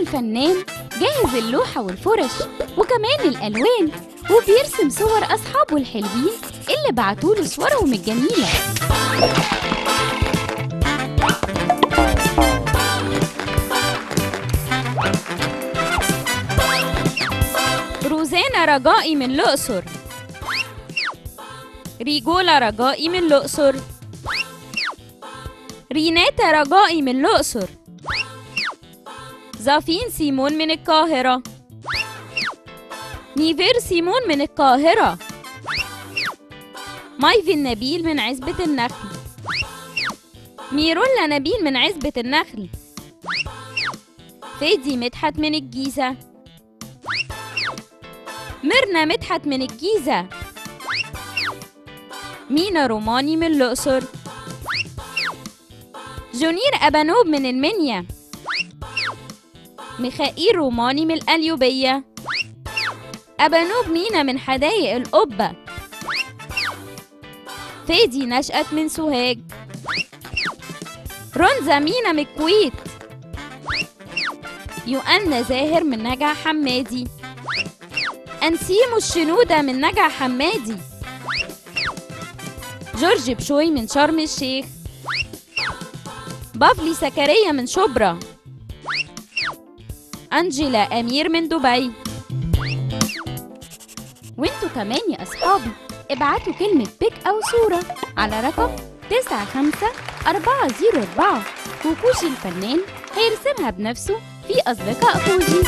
الفنان جاهز اللوحة والفرش وكمان الألوان وبيرسم صور أصحابه الحلوين اللي بعتوله صورهم الجميلة. روزانا رجائي من الأقصر. ريجولا رجائي من الأقصر. ريناتا رجائي من الأقصر. زافين سيمون من القاهرة. نيفير سيمون من القاهرة. مايفن نبيل من عزبة النخل. ميرولا نبيل من عزبة النخل. فادي مدحت من الجيزة ميرنا مدحت من الجيزة مينا روماني من الأقصر جونير أبانوب من المنيا ميخائيل روماني من القليوبية أبانوب مينا من حدايق القبة. فادي نشأت من سوهاج. رونزا مينا من الكويت. يؤنا زاهر من نجع حمادي. أنسيمو الشنودة من نجع حمادي. جورج بشوي من شرم الشيخ. بافلي سكريا من شبرا. أنجيلا أمير من دبي. وانتوا كمان يا أصحابي ابعتوا كلمة بيك أو صورة على رقم تسعة خمسة أربعة زيرو أربعة. وكوشي الفنان هيرسمها بنفسه في أصدقاء كوجي